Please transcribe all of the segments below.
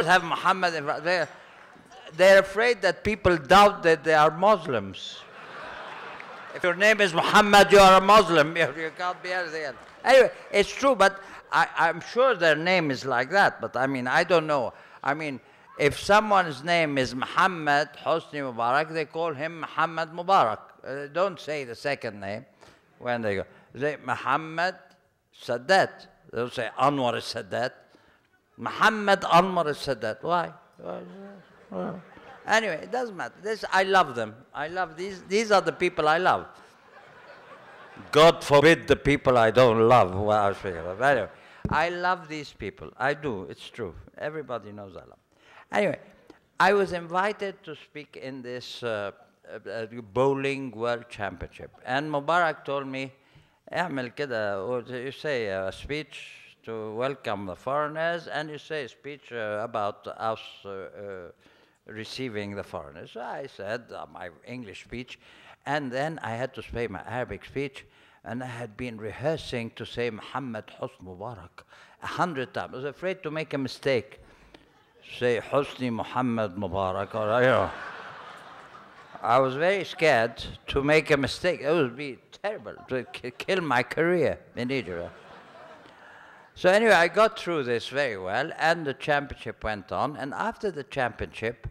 have Muhammad. They're, they're afraid that people doubt that they are Muslims. If your name is Muhammad, you are a Muslim. You, you can't be anything else. Anyway, it's true, but I, I'm sure their name is like that. But I mean, I don't know. I mean, if someone's name is Muhammad Hosni Mubarak, they call him Muhammad Mubarak. Uh, don't say the second name when they go. They Muhammad Sadat. They'll say Anwar Sadat. Muhammad Anwar Sadat. Why? Why? Why? Anyway, it doesn't matter. This, I love them. I love these. These are the people I love. God forbid the people I don't love. Well, I was thinking of. Anyway, I love these people. I do. It's true. Everybody knows I love. Anyway, I was invited to speak in this uh, uh, uh, bowling world championship, and Mubarak told me, "اعمل كده." or You say a speech to welcome the foreigners, and you say a speech uh, about us uh, uh, receiving the foreigners. I said uh, my English speech, and then I had to say my Arabic speech, and I had been rehearsing to say Muhammad Hosni Mubarak a hundred times. I was afraid to make a mistake. Say Hosni Muhammad Mubarak, or you know. I was very scared to make a mistake. It would be terrible to kill my career in Egypt. So anyway, I got through this very well, and the championship went on. And after the championship,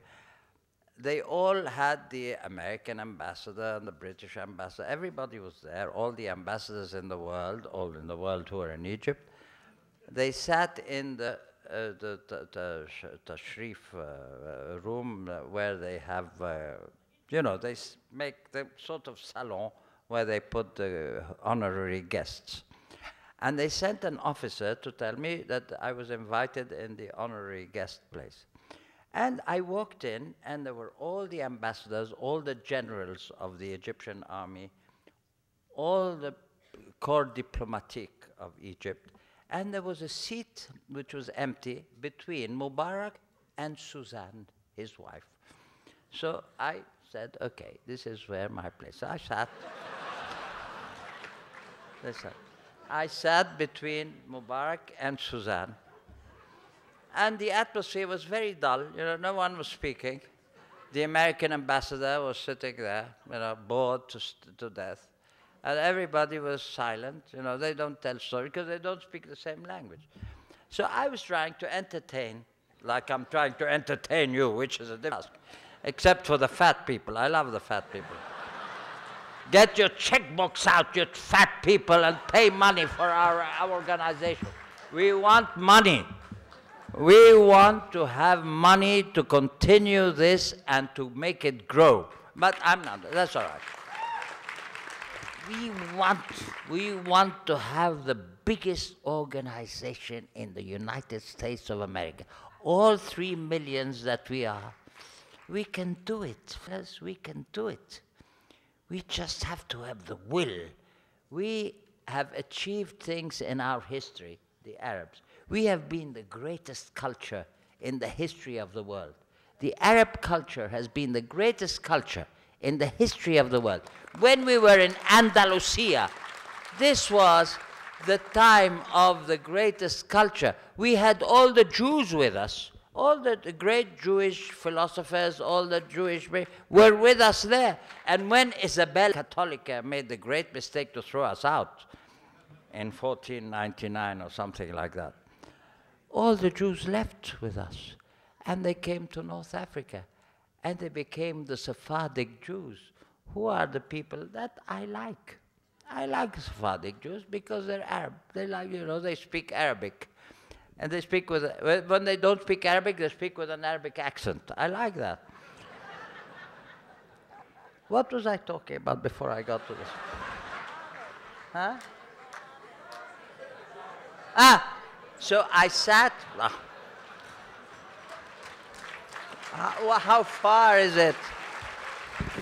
they all had the American ambassador and the British ambassador. Everybody was there. All the ambassadors in the world, all in the world who were in Egypt. They sat in the uh, the, the, the sh- tashrif uh, uh, room uh, where they have, uh, you know, they make the sort of salon where they put the honorary guests. And they sent an officer to tell me that I was invited in the honorary guest place. And I walked in, and there were all the ambassadors, all the generals of the Egyptian army, all the corps diplomatique of Egypt, and there was a seat which was empty between Mubarak and Suzanne, his wife. So I said, okay, this is where my place. So I sat. Listen, I sat between Mubarak and Suzanne. And the atmosphere was very dull. You know, no one was speaking. The American ambassador was sitting there, you know, bored to, to death. And everybody was silent. You know, they don't tell stories because they don't speak the same language. So I was trying to entertain, like I'm trying to entertain you, which is a different task. Except for the fat people. I love the fat people. Get your checkbooks out, you fat people, and pay money for our, our organization. We want money. We want to have money to continue this and to make it grow. But I'm not, that's all right. We want, we want to have the biggest organization in the United States of America. All three millions that we are, we can do it. First, we can do it. We just have to have the will. We have achieved things in our history, the Arabs. We have been the greatest culture in the history of the world. The Arab culture has been the greatest culture in the history of the world. When we were in Andalusia, this was the time of the greatest culture. We had all the Jews with us. All the, great Jewish philosophers, all the Jewish were with us there. And when Isabel Catholica made the great mistake to throw us out in 1499 or something like that, all the Jews left with us. And they came to North Africa. And they became the Sephardic Jews, who are the people that I like. I like Sephardic Jews because they're Arab. They like, you know, they speak Arabic. And they speak with, when they don't speak Arabic, they speak with an Arabic accent. I like that. what was I talking about before I got to this? Huh? Ah, so I sat. ah. How, how far is it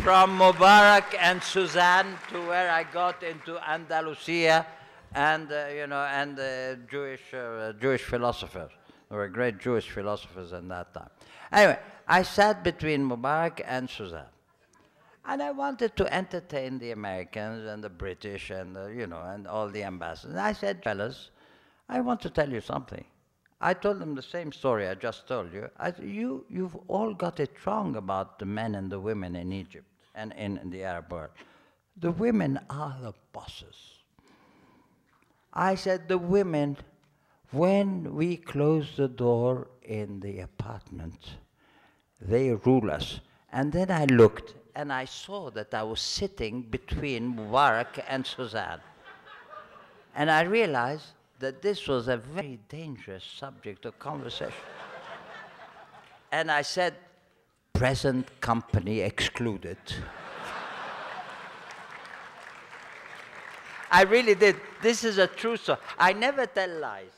from Mubarak and Suzanne to where I got into Andalusia and, uh, you know, and uh, Jewish, uh, Jewish philosophers? There were great Jewish philosophers in that time. Anyway, I sat between Mubarak and Suzanne. And I wanted to entertain the Americans and the British and, you know, and all the ambassadors. And I said, fellas, I want to tell you something. I told them the same story I just told you. I you, you've all got it wrong about the men and the women in Egypt and in, in the Arab world. The women are the bosses. I said, the women, when we close the door in the apartment, they rule us. And then I looked and I saw that I was sitting between Mubarak and Suzanne. And I realized that this was a very dangerous subject of conversation. and I said, present company excluded. I really did. This is a true story. I never tell lies.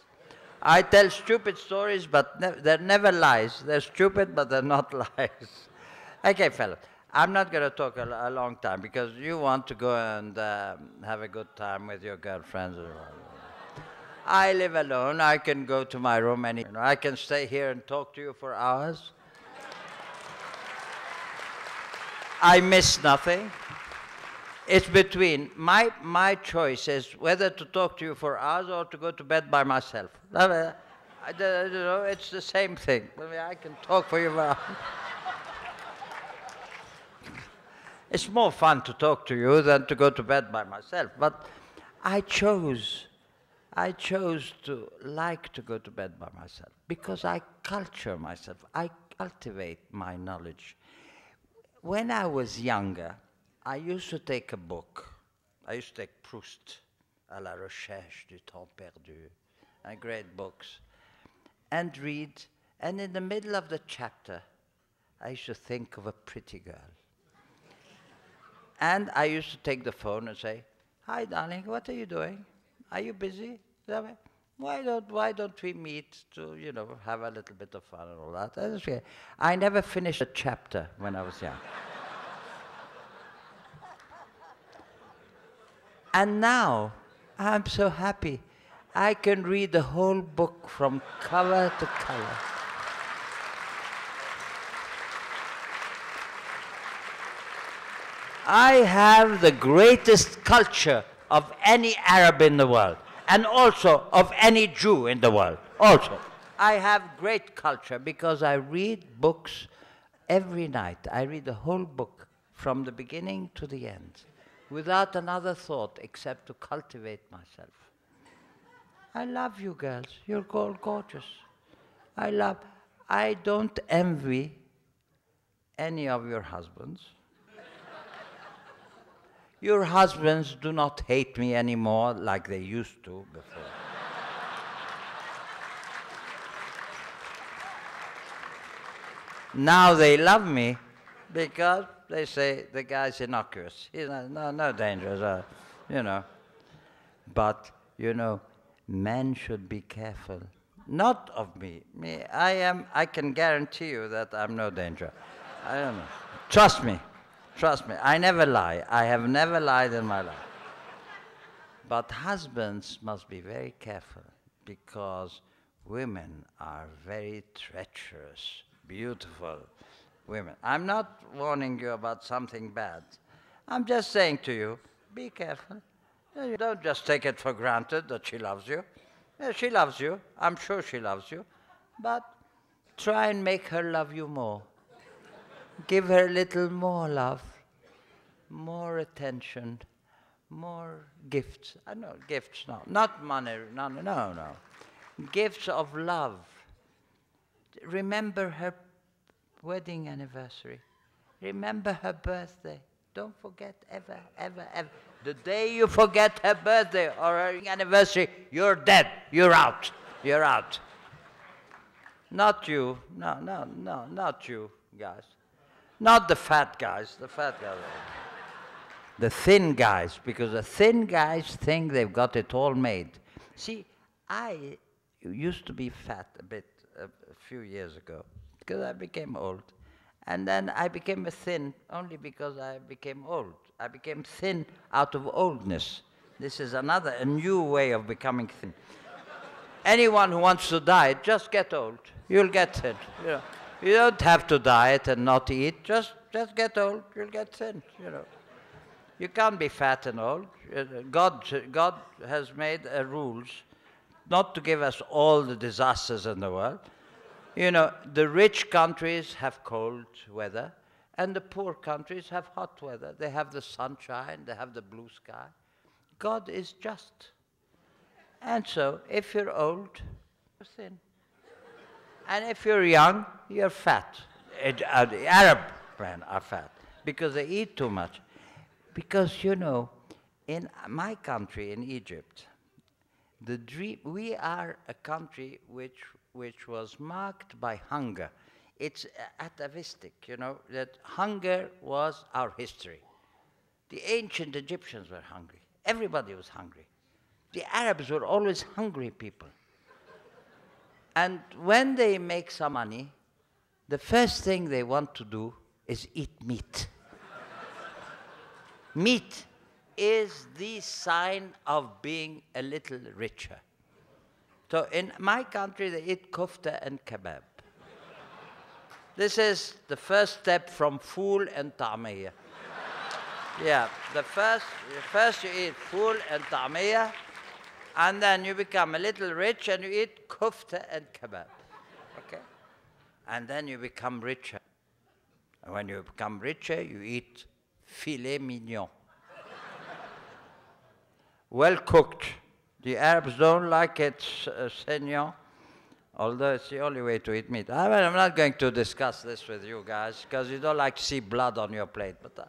I tell stupid stories, but ne they're never lies. They're stupid, but they're not lies. okay, fellas. I'm not going to talk a, a, long time because you want to go and uh, have a good time with your girlfriends. I live alone. I can go to my room any. You know, I can stay here and talk to you for hours. I miss nothing. It's between my my choice is whether to talk to you for hours or to go to bed by myself. I, I, know, it's the same thing. I, mean, I can talk for you for. It's more fun to talk to you than to go to bed by myself. But I chose, I chose to like to go to bed by myself because I culture myself. I cultivate my knowledge. When I was younger, I used to take a book. I used to take Proust, À la recherche du temps perdu, and great books, and read. And in the middle of the chapter, I used to think of a pretty girl and I used to take the phone and say, Hi, darling, what are you doing? Are you busy? Why don't, why don't we meet to, you know, have a little bit of fun and all that? I never finished a chapter when I was young. And now, I'm so happy. I can read the whole book from cover to cover. I have the greatest culture of any Arab in the world, and also of any Jew in the world. Also, I have great culture because I read books every night. I read the whole book from the beginning to the end without another thought except to cultivate myself. I love you girls. You're all gorgeous. I love, I don't envy any of your husbands. Your husbands do not hate me anymore like they used to before. now they love me because they say the guy's innocuous. He's not, no, no danger, uh, you know. But, you know, men should be careful. Not of me. Me, I am, I can guarantee you that I'm no danger. I don't know. Trust me. Trust me, I never lie. I have never lied in my life. But husbands must be very careful because women are very treacherous, beautiful women. I'm not warning you about something bad. I'm just saying to you, be careful. You don't just take it for granted that she loves you. Yeah, she loves you. I'm sure she loves you. But try and make her love you more. Give her a little more love, more attention, more gifts. I uh, know gifts, no, not money, no, no, no. Gifts of love. Remember her wedding anniversary. Remember her birthday. Don't forget ever, ever, ever. The day you forget her birthday or her anniversary, you're dead. You're out. You're out. Not you. No, no, no, not you, guys. Not the fat guys, the fat guys. the thin guys, because the thin guys think they've got it all made. See, I used to be fat a bit a, a few years ago because I became old. And then I became thin only because I became old. I became thin out of oldness. This is another, a new way of becoming thin. Anyone who wants to die, just get old. You'll get thin. You know. You don't have to diet and not eat. Just, just get old. You'll get thin, you know. You can't be fat and old. God, God has made uh, rules not to give us all the disasters in the world. You know, the rich countries have cold weather, and the poor countries have hot weather. They have the sunshine, they have the blue sky. God is just. And so, if you're old, you're thin. And if you're young, you're fat. It, uh, the Arab men are fat because they eat too much. Because, you know, in my country, in Egypt, the dream, we are a country which, which was marked by hunger. It's atavistic, you know, that hunger was our history. The ancient Egyptians were hungry. Everybody was hungry. The Arabs were always hungry people. And when they make some money, the first thing they want to do is eat meat. meat is the sign of being a little richer. So in my country, they eat kofta and kebab. This is the first step from fool and ta'miyah. yeah, the first, first you eat fool and ta'miyah, and then you become a little rich and you eat kofta and kebab. Okay? And then you become richer. And when you become richer, you eat filet mignon. well cooked. The Arabs don't like it, uh, saignant, although it's the only way to eat meat. I mean, I'm not going to discuss this with you guys because you don't like to see blood on your plate. But uh,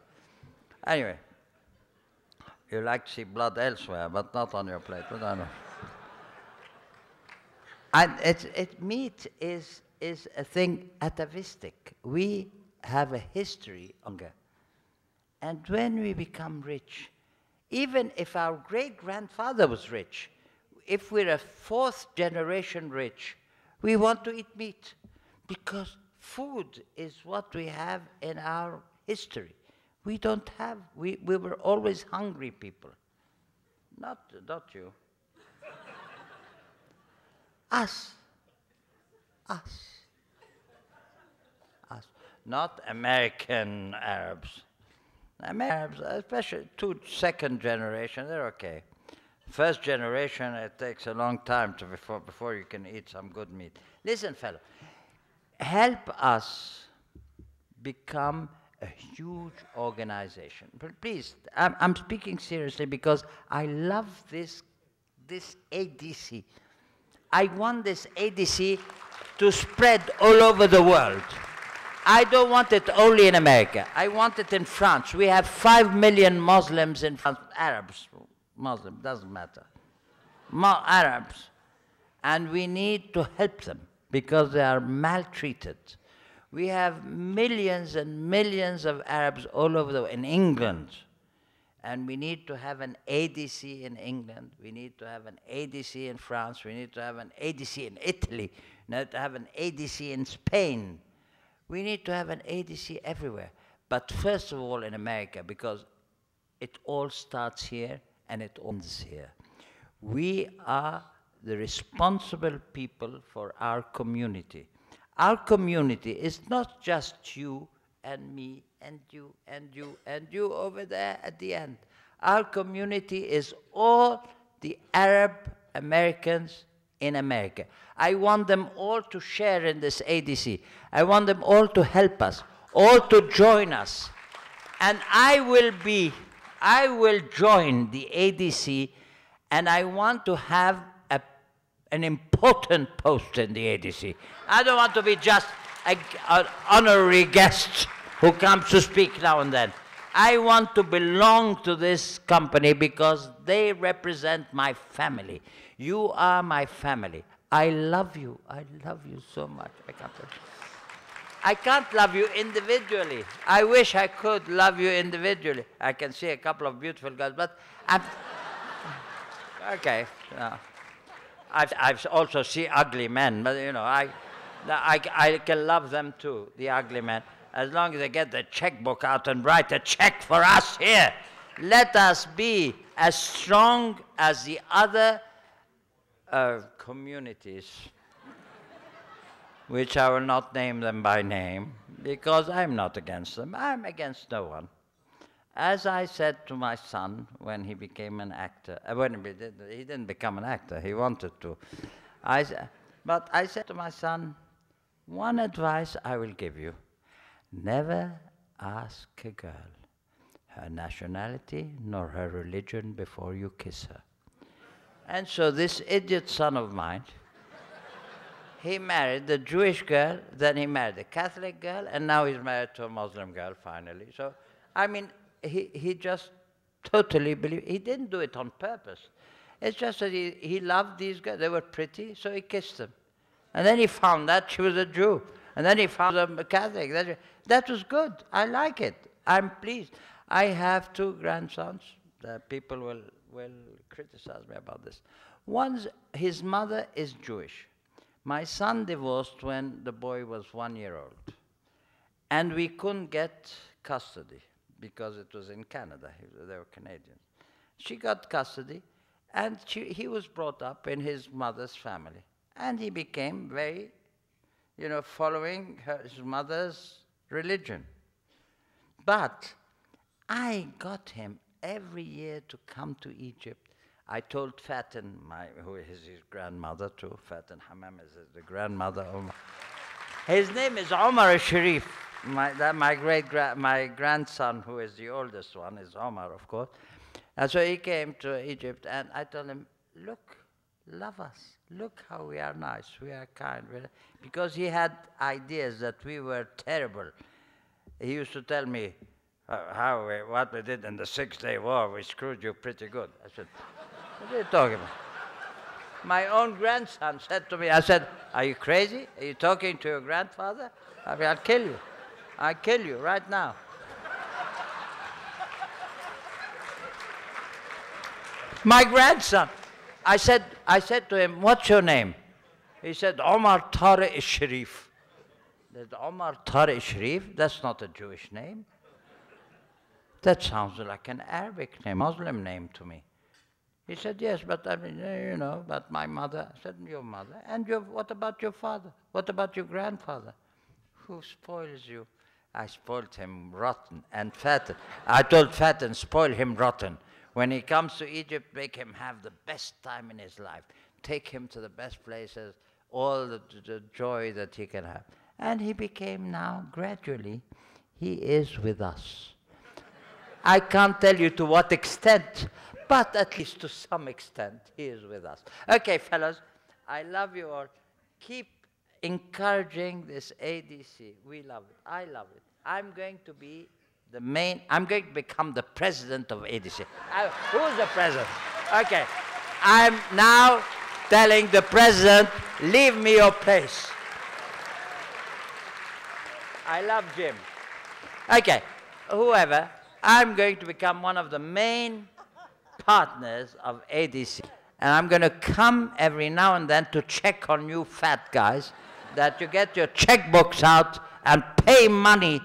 anyway, you like to see blood elsewhere, but not on your plate. But I know. And it, it, meat is, is a thing atavistic. We have a history hunger. And when we become rich, even if our great grandfather was rich, if we're a fourth generation rich, we want to eat meat because food is what we have in our history. We don't have, we, we were always hungry people. Not, not you. Us. Us. Us. Not American Arabs. Arabs, especially two second generation, they're okay. First generation, it takes a long time to before, before you can eat some good meat. Listen, fellow, help us become a huge organization. But please, I'm, I'm speaking seriously because I love this, this ADC. I want this ADC to spread all over the world. I don't want it only in America. I want it in France. We have five million Muslims in France, Arabs, Muslim, doesn't matter. Mo Arabs. And we need to help them because they are maltreated. We have millions and millions of Arabs all over the in England. And we need to have an ADC in England. We need to have an ADC in France. We need to have an ADC in Italy. We need to have an ADC in Spain. We need to have an ADC everywhere. But first of all in America, because it all starts here and it ends here. We are the responsible people for our community. Our community is not just you and me and you and you and you over there at the end. Our community is all the Arab Americans in America. I want them all to share in this ADC. I want them all to help us, all to join us. And I will be, I will join the ADC and I want to have a, an important post in the ADC. I don't want to be just an honorary guest who comes to speak now and then. I want to belong to this company because they represent my family. You are my family. I love you. I love you so much. I can't, I can't love you individually. I wish I could love you individually. I can see a couple of beautiful girls, but I'm. Okay. No. I've, I've also seen ugly men, but you know, I, I, I can love them too, the ugly men, as long as they get the checkbook out and write a check for us here. Let us be as strong as the other uh, communities, which I will not name them by name, because I'm not against them. I'm against no one. as I said to my son when he became an actor, uh, when he, did, he didn't become an actor, he wanted to. I, but I said to my son, one advice I will give you never ask a girl her nationality nor her religion before you kiss her. And so this idiot son of mine, he married the Jewish girl, then he married a Catholic girl, and now he's married to a Muslim girl finally. So, I mean, he, he just totally believed, he didn't do it on purpose. It's just that he, he loved these girls, they were pretty, so he kissed them. And then he found that she was a Jew. And then he found a Catholic. That, that was good. I like it. I'm pleased. I have two grandsons. The people will, will criticize me about this. Once his mother is Jewish. My son divorced when the boy was one year old. And we couldn't get custody because it was in Canada. They were Canadian. She got custody, and she, he was brought up in his mother's family. And he became very, you know, following her, his mother's religion. But I got him every year to come to Egypt. I told Fatin, my, who is his grandmother too, Fatin Hamam is the grandmother of my, his name is Omar Sharif. My, that, my great gra my grandson, who is the oldest one, is Omar, of course. And so he came to Egypt, and I told him, look, love us. Look how we are nice, we are kind. Because he had ideas that we were terrible. He used to tell me uh, how we, what we did in the Six Day War, we screwed you pretty good. I said, What are you talking about? My own grandson said to me, I said, Are you crazy? Are you talking to your grandfather? I mean, I'll kill you. I'll kill you right now. My grandson. I said, I said to him, What's your name? He said, Omar Tariq Sharif. Omar Tariq Sharif, that's not a Jewish name. That sounds like an Arabic name, Muslim name to me. He said, Yes, but I mean, eh, you know, but my mother. I said, Your mother. And your, what about your father? What about your grandfather? Who spoils you? I spoiled him rotten and fatten. I told Fatin, spoil him rotten. When he comes to Egypt, make him have the best time in his life. Take him to the best places, all the, the joy that he can have. And he became now, gradually, he is with us. I can't tell you to what extent, but at least to some extent, he is with us. Okay, fellows, I love you all. Keep encouraging this ADC. We love it. I love it. I'm going to be the main, I'm going to become the president of ADC. I, uh, who's the president? Okay. I'm now telling the president, leave me your place. I love Jim. Okay. Whoever, I'm going to become one of the main partners of ADC. And I'm going to come every now and then to check on you fat guys that you get your checkbooks out and pay money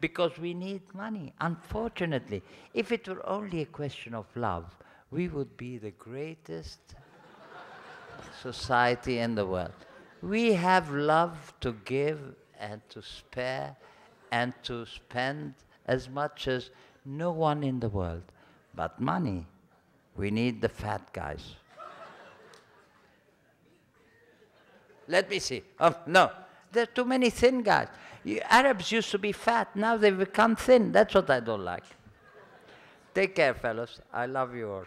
because we need money. Unfortunately, if it were only a question of love, we would be the greatest society in the world. We have love to give and to spare and to spend as much as no one in the world. But money, we need the fat guys. Let me see. Oh, no, there are too many thin guys. You, Arabs used to be fat, now they've become thin. That's what I don't like. Take care, fellows. I love you all.